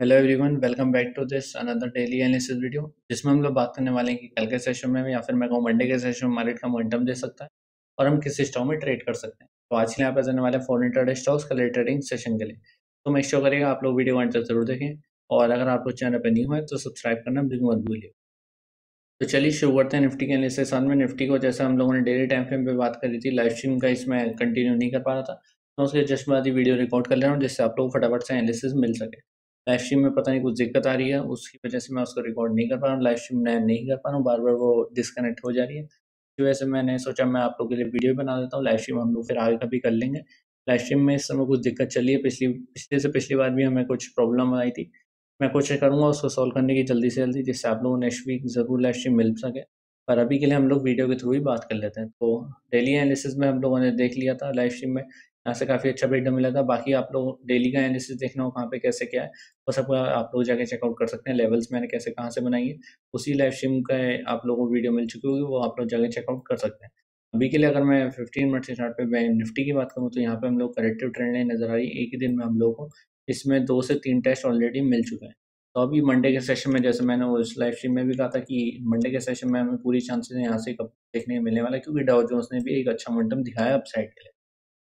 Hello everyone welcome back to this another daily analysis video जिसमें हम लोग बात करने वाले हैं कि कल के सेशन में या फिर मैं कहूँ मंडे के सेशन में मार्केट का मोमेंटम दे सकता है और हम किस स्टॉक में ट्रेड कर सकते हैं। तो आज के लिए यहाँ पे जाने वाले फॉरन इंटरडे स्टॉक्स कल ट्रेडिंग सेशन के लिए। तो मैं शो करेगा आप लोग वीडियो अंत तक ज़रूर देखें और अगर आप लोग चैनल पर नहीं हुए तो सब्सक्राइब करना बिल्कुल मत भूलिए। तो चलिए शुरू करते हैं निफ्टी के एनालिसिस साथ में। निफ्टी को जैसे हम लोगों ने डेली टाइम फ्रेम पे बात करी थी लाइव स्ट्रीम का इसमें कंटिन्यू नहीं कर पा रहा था। तो उसके जस्ट बाद ही वीडियो रिकॉर्ड कर ले रहा हूँ जिससे आप लोग फटाफट से एनालिसिस मिल सके। लाइव स्ट्रीम में पता नहीं कुछ दिक्कत आ रही है, उसकी वजह से मैं उसको रिकॉर्ड नहीं कर पा रहा हूँ लाइव स्ट्रीम मैं नहीं कर पा रहा हूँ बार बार वो डिस्कनेक्ट हो जा रही है। इस वजह से मैंने सोचा मैं आप लोगों के लिए वीडियो बना देता हूँ लाइव स्ट्रीम हम लोग फिर आगे कभी कर लेंगे। लाइव स्ट्रीम में इस समय कुछ दिक्कत चली है, पिछली, पिछले से पिछली बार भी हमें कुछ प्रॉब्लम आई थी। मैं कोशिश करूँगा उसको सॉल्व करने की जल्दी से जल्दी, जिससे आप लोगों को नेक्स्ट वीक ज़रूर लाइव स्ट्रीम मिल सके। पर अभी के लिए हम लोग वीडियो के थ्रू ही बात कर लेते हैं। तो डेली एनालिसिस में हम लोगों ने देख लिया था लाइव स्ट्रीम में यहाँ से काफ़ी अच्छा ब्रेकडाउन मिला था। बाकी आप लोग डेली का एनालिसिस देखना हो कहाँ पे कैसे क्या है, वो सब आप लोग जाके चेकआउट कर सकते हैं। लेवल्स मैंने कैसे कहाँ से बनाई है, उसी लाइव स्ट्रीम का आप लोगों को वीडियो मिल चुकी होगी, वो आप लोग जाके चेकआउट कर सकते हैं। अभी के लिए अगर मैं फिफ्टीन मिनट से स्टार्ट पे निफ्टी की बात करूँ तो यहाँ पे हम लोग करेक्टिव ट्रेंड लाइन नज़र आ रही है। एक ही दिन में हम लोग को इसमें दो से तीन टेस्ट ऑलरेडी मिल चुके हैं। तो अभी मंडे के सेशन में जैसे मैंने उस लाइव स्ट्रीम में भी कहा था कि मंडे के सेशन में हमें पूरी चांसेस यहाँ से कब देखने मिलने वाला है, क्योंकि डाउ जोन्स ने भी एक अच्छा मोमेंटम दिखाया अपसाइड के लिए।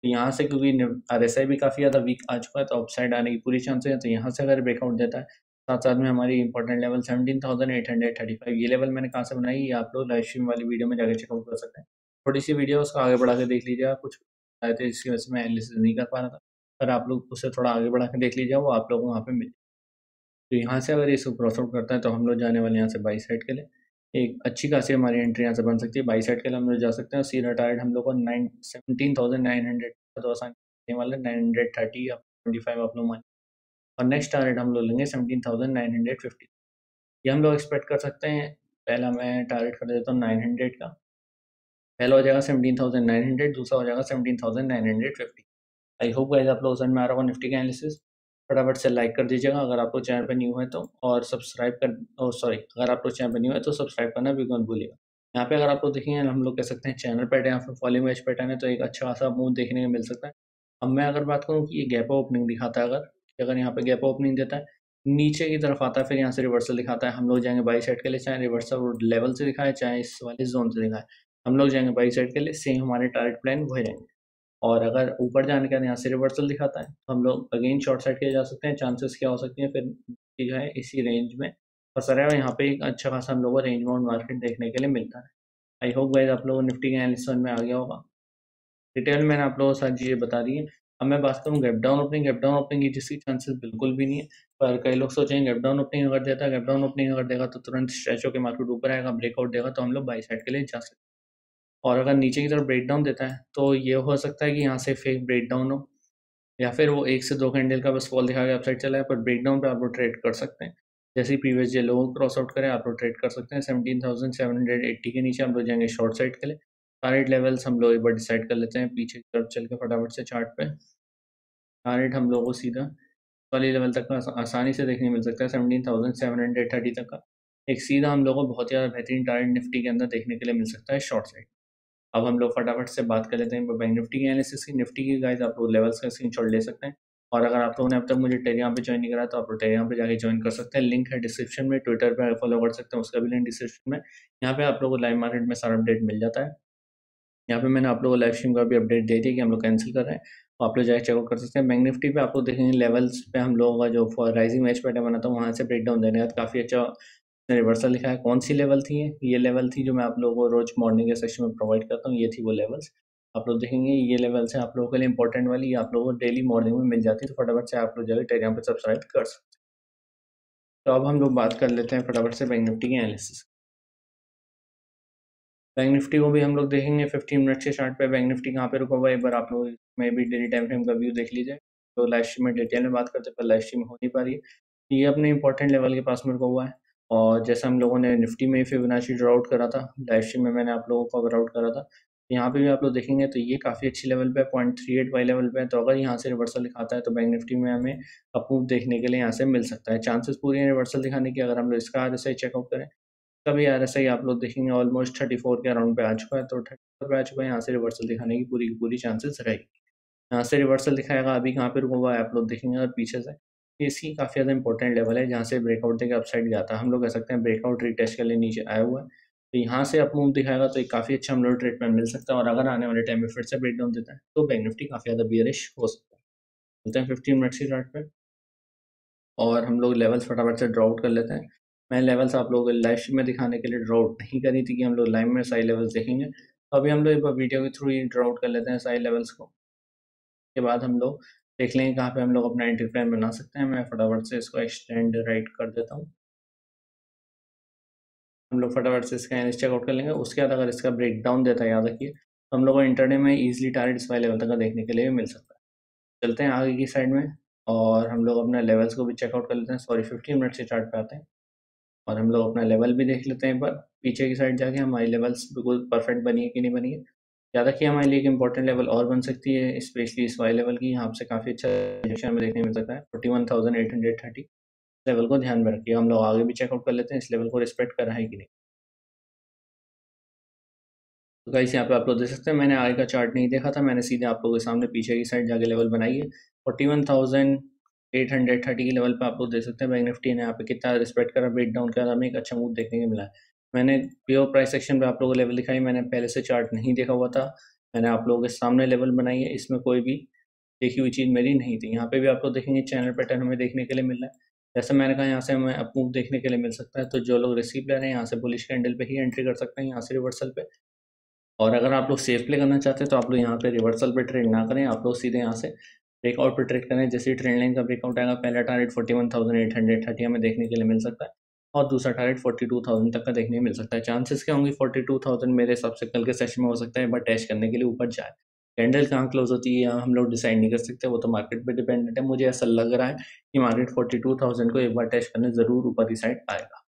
यहाँ से क्योंकि आर एस आई भी काफ़ी ज़्यादा वीक आ चुका है तो अपसाइड आने की पूरी चांस है तो यहाँ से अगर ब्रेकआउट देता है साथ साथ में हमारी important level seventeen thousand eight hundred thirty five ये लेवल मैंने कहाँ से बनाई, ये आप लोग लाइव स्ट्रीम वाली वीडियो में जाकर चेकआउट कर सकते हैं। थोड़ी सी वीडियो उसको आगे बढ़ा के देख लीजिए कुछ आए थे इसकी वजह से मैं एनालिसिस नहीं कर पा रहा था, पर आप लोग उसे थोड़ा आगे बढ़ा के देख लीजिए, वो आप लोग वहाँ पे मिले तो यहाँ से अगर इसको क्रॉस आउट करता है तो हम लोग जाने वाले यहाँ से बाई साइड के लिए। एक अच्छी खासी हमारी एंट्री यहाँ से बन सकती है। बाई साइड के लिए हम लोग जा सकते हैं। सीधा टारगेट हम लोग को nine seventeen thousand nine hundred तो आसान करने वाले नाइन हंड्रेड थर्टी या ट्वेंटी फाइव आप लोग मान और नेक्स्ट टारगेट हम लोग लेंगे seventeen thousand nine hundred fifty ये हम लोग एक्सपेक्ट कर सकते हैं। पहला मैं टारगेट कर देता हूँ नाइन हंड्रेड का। पहला हो जाएगा सेवनटीन थाउज़ेंड नाइन हंड्रेड दूसरा हो जाएगा seventeen thousand nine hundred fifty I hope guys आप लोग समझ में आ रहा होगा निफ्टी का एनालिसिस फटाफट से लाइक कर दीजिएगा। अगर आप लोग चैनल पर न्यू है तो और सब्सक्राइब कर सॉरी अगर आप लोग चैनल पर न्यू है तो सब्सक्राइब करना बिल्कुल मत भूलिएगा। यहाँ पे अगर आप लोग देखेंगे, हम लोग कह सकते हैं चैनल पैटर्न या फिर फॉलोइंग वेज पैटर्न है तो एक अच्छा खासा मूव देखने को मिल सकता है। अब मैं अगर बात करूँ कि ये गैप ओपनिंग दिखाता है अगर अगर यहाँ पे गैप ओपनिंग देता है, नीचे की तरफ़ आता है, फिर यहाँ से रिवर्सल दिखाता है। हम लोग जाएँगे बाई साइड के लिए, चाहे रिवर्सल लेवल से दिखाए, चाहे इस वाले जोन से दिखाए। हम लोग जाएँगे बाई साइड के लिए सेम हमारे टारगेट प्लान वही रहेंगे। और अगर ऊपर जाने के यहाँ से रिवर्सल दिखाता है तो हम लोग अगेन शॉर्ट साइड के जा सकते हैं चांसेस क्या हो सकती हैं, फिर जो है इसी रेंज में और सर यहाँ पे एक अच्छा खासा हम लोग को रेंज बाउंड मार्केट देखने के लिए मिलता है। आई होप गाइज़ आप लोगों निफ्टी के एनालिसिस में आ गया होगा। डिटेल मैंने आप लोगों को सारी चीज़ें बता दी है। अब मैं बात करूँ gap down opening gap down opening की जिसकी चांसेस बिल्कुल भी नहीं है, पर कई लोग सोचेंगे गैप डाउन ओपनिंग अगर देता है गैप डाउन ओपनिंग अगर देगा तो तुरंत स्ट्रेच के मार्केट ऊपर आएगा ब्रेकआउट देगा तो हम लोग बाई साइड के लिए जा सकते हैं। और अगर नीचे की तरफ़ ब्रेक डाउन देता है तो ये हो सकता है कि यहाँ से फेक ब्रेक डाउन हो, या फिर वो एक से दो कैंडल का बस फॉल दिखा के अपसाइड चला है, पर ब्रेक डाउन पर आप लोग ट्रेड कर सकते हैं। जैसे प्रीवियस जे लोग क्रॉस आउट करें, आप लोग ट्रेड कर सकते हैं। Seventeen thousand seven hundred eighty के नीचे हम लोग जाएँगे शॉर्ट साइड के लिए। टारगेट लेवल्स हम लोग एक बार डिसाइड कर लेते हैं, पीछे की तरफ़ चल के फटाफट से चार्ट पे। टारगेट हम लोग को सीधा वाली लेवल तक आसानी से देखने मिल सकता है seventeen thousand seven hundred thirty तक का। एक सीधा हम लोग को बहुत ज़्यादा बेहतरीन टारगेट निफ्टी के अंदर देखने के लिए मिल सकता है शॉर्ट साइड अब हम लोग फटाफट से बात कर लेते हैं बैंक निफ्टी की एनालिसिस की, निफ्टी की गाइज़ आप लोग लेवल्स का स्क्रीन ले सकते हैं। और अगर आप लोगों ने अब तक मुझे टेलीग्राम पे ज्वाइन नहीं करा तो आप लोग टेलीग्राम पे जाके ज्वाइन कर सकते हैं। लिंक है डिस्क्रिप्शन में ट्विटर पे फॉलो कर सकते हैं, उसका भी लिंक डिस्क्रिप्शन में। यहाँ पे आप लोगों को लाइव मार्केट में सारा अपडेट मिल जाता है। यहाँ पे मैंने आप लोगों को लाइव स्ट्रीम का भी अपडेट दे दिया कि हम लोग कैंसिल कर रहे हैं। तो आप लोग जाके चेकआउट कर सकते हैं। बैंक निफ्टी पे आप लोग देखेंगे लेवल्स पे हम लोगों का जो राइजिंग मैच पैटर्न बना था, वहाँ से ब्रेक डाउन देने का काफ़ी अच्छा रिवर्सल लिखा है कौन सी लेवल थी ये? लेवल थी जो मैं आप लोगों को रोज मॉर्निंग के सेशन में प्रोवाइड करता हूँ, ये थी वो लेवल्स आप लोग देखेंगे ये लेवल से आप लोगों के लिए इंपॉर्टेंट वाली। ये आप लोगों को डेली मॉर्निंग में मिल जाती है तो फटाफट से आप लोग जाकर टेलीग्राम पर सब्सक्राइब कर सकते तो अब हम लोग बात कर लेते हैं फटाफट से बैंक निफ्टी के एनालिसिस बैंक निफ्टी को भी हम लोग देखेंगे। फिफ्टीन मिनट के स्टार्ट पे बैंक निफ्टी कहाँ पे रुका हुआ है? एक बार आप लोग में भी डेली टाइम फ्रेम का व्यू देख लीजिए। तो लाइव स्ट्रीम में डिटेल में बात करते हैं, पर लाइव स्ट्रीम हो नहीं पा रही है। ये अपने इंपॉर्टेंट लेवल के पास में रुका हुआ है। और जैसे हम लोगों ने निफ्टी में फिबोनाची ड्रॉ आउट करा था लाइव स्ट्रीम में मैंने आप लोगों को कवर आउट करा था यहाँ पे भी आप लोग देखेंगे तो ये काफ़ी अच्छी लेवल पे point three eight Y level पे है तो अगर यहाँ से रिवर्सल दिखाता है तो बैंक निफ्टी में हमें अप्रूव देखने के लिए यहाँ से मिल सकता है। चांसेस पूरी हैं रिवर्सल दिखाने की, अगर हम लोग इसका आर एस आई चेकआउट करें, तभी आर एस आई आप लोग देखेंगे ऑलमोस्ट थर्टी फोर के अराउंड पे आ चुका है तो थर्टी फोर पे आ चुका है, यहाँ से रिवर्सल दिखाने की पूरी की पूरी चांसेस रहेगी। यहाँ से रिवर्सल दिखाएगा, अभी कहाँ पे रुका हुआ है आप लोग देखेंगे और पीछे से। इसकी काफ़ी ज़्यादा इंपॉर्टेंट लेवल है, जहाँ से ब्रेकआउट देकर अपसाइड गया था हम लोग कह सकते हैं ब्रेकआउट रीटेस्ट के लिए नीचे आया हुआ है। तो यहाँ से अप मूव दिखाएगा तो एक काफ़ी अच्छा हम लोग ट्रीटमेंट मिल सकता है और अगर आने वाले टाइम में फिर से ब्रेक डाउन देता है तो बैंक निफ्टी काफ़ी ज़्यादा बियरिश हो सकता है। चलते हैं फिफ्टीन मिनट्स की चार्ट पे। और हम लोग लेवल्स फटाफट से ड्रॉ आउट कर लेते हैं। मैं लेवल्स आप लोगों को लाइव स्ट्रीम में दिखाने के लिए ड्रॉ आउट नहीं करी थी कि हम लोग लाइव में साई लेवल्स देखेंगे। तो अभी हम लोग एक बार वीडियो के थ्रू ही ड्रॉ आउट कर लेते हैं साई लेवल्स को। के बाद हम लोग देख लेंगे कहाँ पे हम लोग अपना एंट्री प्लान बना सकते हैं। मैं फटाफट से इसको एक्सटेंड राइट कर देता हूँ। हम लोग फटाफट से इसका एन चेकआउट कर लेंगे। उसके बाद अगर इसका ब्रेक डाउन देता है, याद रखिए तो हम लोग को इंटरडे में ईजिली टारगेट वाई लेवल तक देखने के लिए मिल सकता है। चलते हैं आगे की साइड में और हम लोग अपने लेवल्स को भी चेकआउट कर लेते हैं। सॉरी फिफ्टीन मिनट से चार्ट पे आते हैं। और हम लोग अपना लेवल भी देख लेते हैं पर पीछे की साइड जाके हमारी लेवल्स बिल्कुल परफेक्ट बनी है कि नहीं बनी है। याद रखिए, हमारे लिए एक इंपॉर्टेंट लेवल और बन सकती है स्पेशली इस वाई लेवल की। यहाँ से काफ़ी अच्छा रिजेक्शन में देखने मिल सकता है। Forty one thousand eight hundred thirty level को ध्यान में रखिए। हम लोग आगे भी चेकआउट कर लेते हैं। इस लेवल को रिस्पेक्ट कर रहा है कि नहीं। तो गाइस यहाँ पे आप लोग देख सकते हैं, मैंने आगे का चार्ट नहीं देखा था। मैंने सीधे आप लोगों के सामने पीछे की साइड जाके लेवल बनाई है। Forty one thousand eight hundred thirty के लेवल पे आप लोग देख सकते हैं। बैंक निफ्टी ने यहाँ पे कितना रिस्पेक्ट करा ब्रेक डाउन करा, हमें एक अच्छा मूव देखने को मिला है। मैंने प्योर प्राइस सेक्शन पे आप लोगों को लेवल दिखाई, मैंने पहले से चार्ट नहीं देखा हुआ था। मैंने आप लोगों के सामने लेवल बनाई है, इसमें कोई भी देखी हुई चीज़ मेरी नहीं थी। यहाँ पे भी आप लोग देखेंगे चैनल पैटर्न हमें देखने के लिए मिल रहा है। जैसे मैंने कहा, यहाँ से हमें अप मूव देखने के लिए मिल सकता है तो जो लोग रिसीव ले रहे हैं, यहाँ से बुलिश कैंडल पे ही एंट्री कर सकते हैं, यहाँ से रिवर्सल पे। और अगर आप लोग सेफ़ प्ले करना चाहते हैं तो आप लोग यहाँ पे रिवर्सल पे ट्रेड ना करें, आप लोग सीधे यहाँ से ब्रेकआउट पे ट्रेड करें। जैसे ट्रेंड लाइन का ब्रेकआउट आएगा, पहला target forty one thousand eight hundred thirty हमें देखने के लिए मिल सकता है। और दूसरा टारगेट फोर्टी टू थाउज़ेंड तक का देखने को मिल सकता है। चांसेस क्या होंगे? फोर्टी टू थाउज़ेंड मेरे हिसाब से कल के सेशन में हो सकता है बट टेस्ट करने के लिए ऊपर जाए। कैंडल कहाँ क्लोज होती है? हम लोग डिसाइड नहीं कर सकते, वो तो मार्केट पे डिपेंडेंट है। मुझे ऐसा लग रहा है कि मार्केट फोर्टी टू थाउज़ेंड को एक बार टेस्ट करने ज़रूर ऊपर ही साइड आएगा।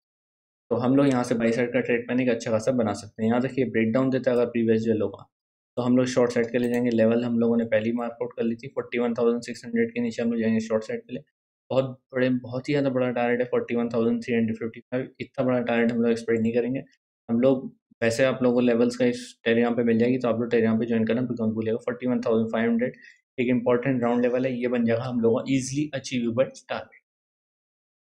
तो हम लोग यहाँ से बाई साइड का ट्रेड पैनिक अच्छा खासा बना सकते हैं। यहाँ देखिए ब्रेक डाउन देता है अगर प्रीवियस जेलो का। तो हम लोग शॉर्ट साइड के लिए जाएँगे। लेवल हम लोगों ने पहली मार्कआउट कर ली थी। Forty one thousand six hundred के नीचे हम लोग जाएँगे शॉर्ट साइड के लिए। बहुत बड़े, बहुत ही ज़्यादा बड़ा टारगेट है forty one thousand three hundred fifty five इतना बड़ा टारगेट हम लोग एक्सपेक्ट नहीं करेंगे। हम लोग, वैसे आप लोगों को लेवल्स का इस टेरियाम पे मिल जाएगी तो आप लोग टेरियाम पे ज्वाइन करना बिकॉन भूलेगा forty one thousand five hundred एक इंपॉर्टेंट राउंड लेवल है, ये बन जाएगा हम लोगों का easily achievable target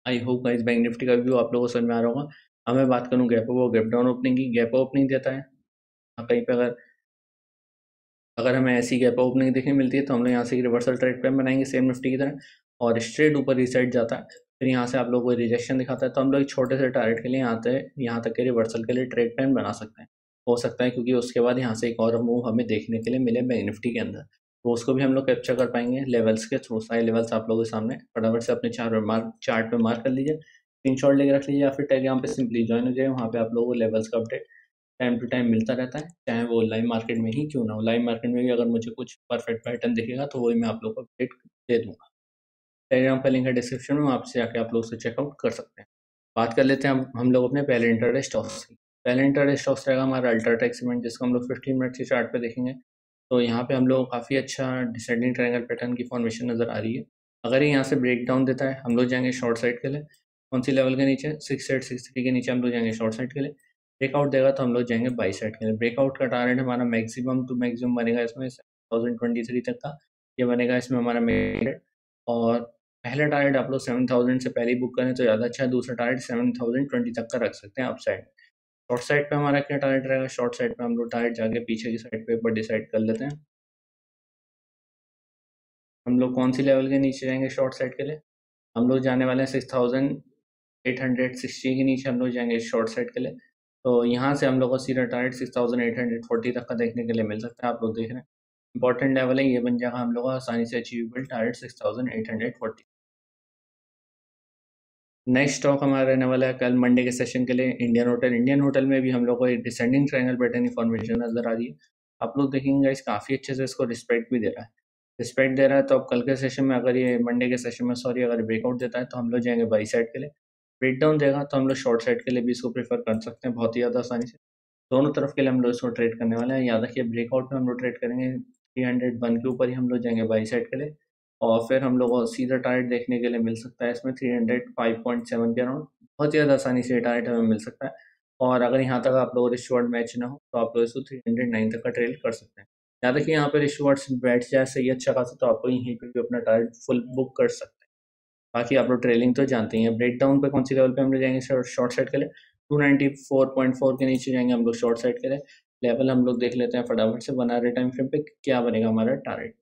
I hope guys Bank Nifty का व्यू आप लोगों को समझ में आ रहा होगा। अब मैं बात करूँ गैप वो गैप डाउन ओपनिंग की गैप ओपनिंग देता है। कहीं पर अगर अगर हमें ऐसी गैप ओपनिंग देखने मिलती है तो हम लोग यहाँ से रिवर्सल ट्रेड पे बनाएँगे सेम निफ्टी की तरह। और स्ट्रेट ऊपर रिसाइड जाता है। फिर यहाँ से आप लोग को रिजेक्शन दिखाता है। तो हम लोग छोटे से टारगेट के लिए यहाँ तक यहाँ तक के रिवर्सल के लिए ट्रेड पैन बना सकते हैं। हो सकता है क्योंकि उसके बाद यहाँ से एक और मूव हमें देखने के लिए मिले बैंक निफ्टी के अंदर। तो उसको भी हम लोग कैप्चर कर पाएँगे लेवल्स के थ्रू सारे लेवल्स आप लोगों के सामने। फटाफट से अपने चार मार्क चार्ट पे मार्क कर लीजिए। स्क्रीन शॉट लेकर रख लीजिए या फिर टेलीग्राम पे सिंपली ज्वाइन हो जाए। वहाँ पे आप लोगों को लेवल्स का अपडेट टाइम टू टाइम मिलता रहता है। चाहे वो लाइव मार्केट में ही क्यों ना हो। लाइव मार्केट में भी अगर मुझे कुछ परफेक्ट पैटर्न दिखेगा तो वही मैं आप लोग को अपडेट दे दूँगा। टेलीग्राम का लिंक है डिस्क्रिप्शन में आपसे आके आप लोग उसे चेकआउट कर सकते हैं। बात कर लेते हैं हम हम लोग अपने पहले इंटरडे स्टॉक्स की पहले इंटरडे स्टॉक्स रहेगा हमारा अल्ट्राटेक सीमेंट जिसको हम लोग फिफ्टीन मिनट के चार्ट पे देखेंगे। तो यहाँ पे हम लोग काफ़ी अच्छा डिसेंडिंग ट्रायंगल पैटर्न की फॉर्मेशन नज़र आ रही है। अगर ये यहाँ से ब्रेक डाउन देता है, हम लोग जाएँगे शॉर्ट साइड के लिए। कौन सी लेवल के नीचे? सिक्स एट सिक्स थ्री के नीचे हम लोग जाएँगे शॉर्ट साइड के लिए। ब्रेकआउट देगा तो हम लोग जाएँगे बाई साइड के लिए। ब्रेकआउट का टारगेट हमारा मैक्सिमम टू मैक्सिमम बनेगा इसमें थाउज़ेंड ट्वेंटी थ्री तक का। ये बनेगा इसमें हमारा मेरिट और पहला टारगेट आप लोग सेवन थाउज़ेंड से पहले बुक करें तो ज़्यादा अच्छा है। दूसरा टारगेट सेवन थाउज़ेंड ट्वेंटी तक का रख सकते हैं अप साइड शॉर्ट साइड पे हमारा क्या टारगेट रहेगा? शॉर्ट साइड पे हम लोग टारगेट जाके पीछे की साइड पे ऊपर डिसाइड कर लेते हैं। हम लोग कौन सी लेवल के नीचे जाएँगे शॉर्ट साइड के लिए? हम लोग जाने वाले हैं six thousand eight hundred sixty के नीचे हम लोग जाएँगे शॉर्ट साइड के लिए। तो यहाँ से हम लोग को सीधा target six thousand eight hundred forty तक का देखने के लिए मिल सकता है, आप लोग देख रहे हैं। इंपॉर्टेंट लेवल है, ये बन जाएगा हम लोग आसानी से achievable target six thousand eight hundred forty next stock हमारा रहने वाला है। कल मंडे के सेशन के लिए इंडियन होटल। इंडियन होटल में भी हम लोग को एक डिसेंडिंग ट्रायंगल पैटर्न इन्फॉर्मेशन नज़र आ रही है। आप लोग देखेंगे इस काफ़ी अच्छे से इसको रिस्पेक्ट भी दे रहा है। रिस्पेक्ट दे रहा है तो अब कल के सेशन में अगर ये मंडे के सेशन में सॉरी अगर ब्रेकआउट देता है तो हम लोग जाएँगे बाई साइड के लिए। ब्रेक डाउन देगा तो हम लोग शॉर्ट साइड के लिए भी इसको प्रेफर कर सकते हैं बहुत ही ज़्यादा आसानी से। दोनों तरफ़ के लिए हम लोग इसको ट्रेड करने वाले हैं। याद रखिए ब्रेकआउट में हम लोग ट्रेड करेंगे थ्री हंड्रेड वन के ऊपर ही हम लोग जाएँगे बाई साइड के लिए। और फिर हम लोग को सीधा टारगेट देखने के लिए मिल सकता है इसमें three hundred five point seven के अराउंड बहुत ज़्यादा आसानी से टारगेट हमें मिल सकता है। और अगर यहाँ तक आप लोग रिश्वर्ड मैच ना हो तो आप लोग इसको थ्री हंड्रेड नाइन तक का ट्रेल कर सकते हैं। याद रखिए यहाँ पर रिश्वर्ड्स बैठ जाए सही अच्छा खासा तो आपको यहीं पर भी अपना टारगेट फुल बुक कर सकते हैं। बाकी आप लोग ट्रेलिंग तो जानते हैं ब्रेक डाउन पर कौन सी लेवल पर हम लोग जाएँगे शॉर्ट साइड के लिए। Two ninety four point four के नीचे जाएँगे हम लोग शॉर्ट साइड के लिए। लेवल हम लोग देख लेते हैं फटाफट से बना रहे टाइम फ्रेम पे, क्या बनेगा हमारा target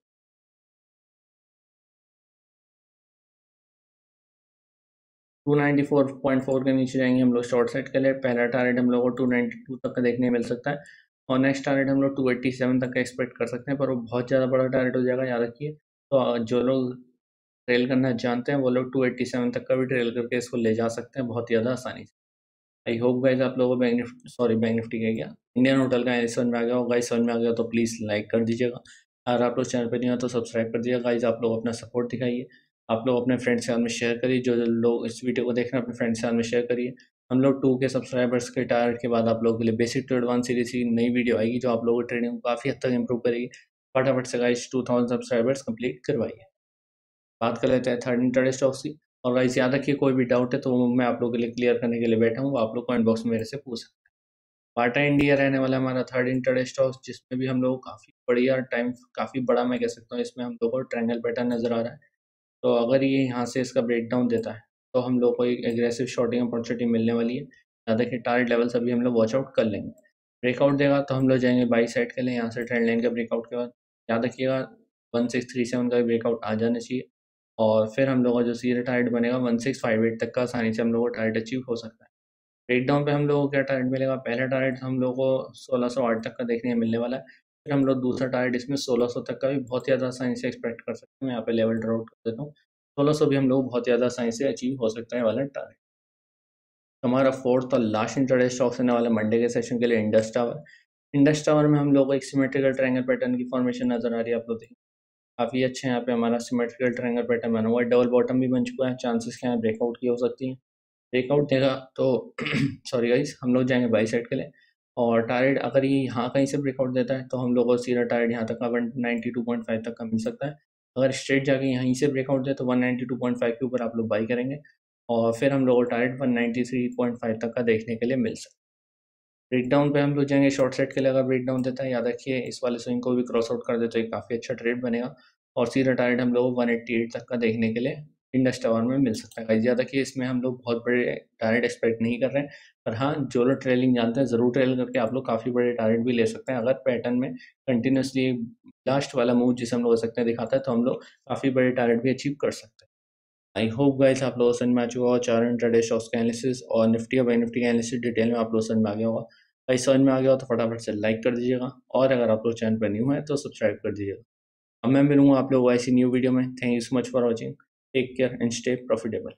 two ninety four point four के नीचे जाएँगे हम लोग शॉर्ट साइड के लिए। पहला टारगेट हम लोग को टू नाइन्टी टू तक का देखने मिल सकता है और नेक्स्ट टारगेट हम लोग टू एट्टी सेवन तक का एक्सपेक्ट कर सकते हैं, पर वो बहुत ज़्यादा बड़ा टारगेट हो जाएगा, याद रखिए। तो जो लोग ट्रेल करना जानते हैं, वो लोग टू एट्टी सेवन तक का भी ट्रेल करके इसको ले जा सकते हैं बहुत ज़्यादा आसानी से। आई होप गाइज़ आप लोगों को Bank Nifty sorry Bank Nifty कह गया। इंडियन होटल का समझ में आ गया गाइज़ समझ में आ गया तो प्लीज़ लाइक कर दीजिएगा। अगर आप लोग चैनल पर नहीं हो तो सब्सक्राइब कर दीजिएगा। गाइज़ आप लोग अपना सपोर्ट दिखाइए। आप लोग अपने फ्रेंड्स के साथ में शेयर करिए, जो जो लोग इस वीडियो को देख रहे हैं, अपने फ्रेंड्स के साथ में शेयर करिए। हम लोग टू के सब्सक्राइबर्स के टारगेट के बाद आप लोगों के लिए बेसिक टू एडवांस सीरीज़ की नई वीडियो आएगी, जो आप लोगों की ट्रेनिंग को काफ़ी हद तक इंप्रूव करेगी। फटाफट से guys two thousand subscribers complete करवाइए। बात कर लेते हैं थर्ड इंटर स्टॉक्स की। और गाइस याद रखिए, कोई भी डाउट है तो मैं आप लोगों के लिए क्लियर करने के लिए बैठा हूँ आप लोग कमेंट बॉक्स में मेरे से पूछ सकते हैं। बाटा इंडिया रहने वाला हमारा थर्ड इंटर स्टॉक्स जिसमें भी हम लोग काफ़ी बढ़िया टाइम काफ़ी बड़ा मैं कह सकता हूँ, इसमें हम लोग को ट्रैंगल पैटर्न नज़र आ रहा है। तो अगर ये यहाँ से इसका ब्रेक डाउन देता है तो हम लोग को एक एग्रेसिव शॉर्टिंग अपॉर्चुनिटी मिलने वाली है। याद रखिए टारगेट लेवल्स अभी हम लोग वॉचआउट कर लेंगे। ब्रेकआउट देगा तो हम लोग जाएँगे बाई साइड के लिए, यहाँ से ट्रेंड लाइन का ब्रेकआउट के बाद। याद रखिएगा वन सिक्स थ्री सेवन का ब्रेकआउट आ जाना चाहिए। और फिर हम लोगों का जो सीधे टारगेट बनेगा वन सिक्स फाइव एट तक का आसानी से हम लोगों को टारगेट अचीव हो सकता है। ब्रेक डाउन पे हम लोगों को क्या टारगेट मिलेगा? पहला टारगेट हम लोगों को सोलह सौ आठ तक का देखने मिलने वाला है। हम लोग दूसरा टारगेट इसमें सोलह सौ तक का भी बहुत ज़्यादा आसानी से एक्सपेक्ट कर सकते हैं। यहाँ पे लेवल ड्रॉट कर देता हूँ। सोलह सौ भी हम लोग बहुत ज़्यादा आसानी से अचीव हो सकता है वाला टारगेट हमारा फोर्थ और लास्ट इंटरडे स्टॉक्स होने वाला मंडे के सेशन के लिए इंडस टावर इंडस टावर में हम लोग को एक सिमेट्रिकल ट्रायंगल पैटर्न की फॉर्मेशन नज़र आ रही है, आप लोग देखिए काफ़ी अच्छा यहाँ पे हमारा सिमेट्रिकल ट्रायंगल पैटर्न बना हुआ है। डबल बॉटम भी बन चुका है। चांसेस क्या है? ब्रेकआउट की हो सकती है। ब्रेकआउट देगा तो सॉरी गाइस हम लोग जाएँगे बाई साइड के लिए। और टारगेट अगर ये यहाँ कहीं से ब्रेकआउट देता है तो हम लोग को सीधा टारगेट यहाँ तक का one ninety two point five तक का मिल सकता है। अगर स्ट्रेट जाके यहीं से ब्रेकआउट दे तो one ninety two point five के ऊपर आप लोग बाई करेंगे और फिर हम लोग को target one ninety three point five तक का देखने के लिए मिल सकता है। ब्रेक डाउन पे हम लोग जाएँगे शॉर्ट सेट के लिए अगर ब्रेक डाउन देता है, याद रखिए इस वाले स्विंग को भी क्रॉस आउट कर दे तो ये काफ़ी अच्छा ट्रेड बनेगा। और सीधा टारगेट हम लोग वन एट्टी एट तक का देखने के लिए इंडस टावर में मिल सकता है। ज़्यादा कि इसमें हम लोग बहुत बड़े टारगेट एक्सपेक्ट नहीं कर रहे हैं, पर हाँ जो लोग ट्रेलिंग जानते हैं, ज़रूर ट्रेल करके आप लोग काफ़ी बड़े टारगेट भी ले सकते हैं। अगर पैटर्न में कंटिन्यूसली लास्ट वाला मूव जिसे हम लोग सकते हैं दिखाता है तो हम लोग काफ़ी बड़े टारगेट भी अचीव कर सकते हैं। आई होप गाइस आप लोगों समझ में आ चुका होगा, चार इंटरडे स्टॉक्स का एनालिसिस और निफ्टी और बाई निफ्टी का एनालिसिस डिटेल में आप लोग समझ में आ गया होगा। भाई समझ में आ गया हो तो फटाफट से लाइक कर दीजिएगा और अगर आप लोग चैनल पर न्यू है तो सब्सक्राइब कर दीजिएगा। अब मैं मिलूँगा आप लोग ऐसी न्यू वीडियो में। Thank you so much for watching take care and stay profitable.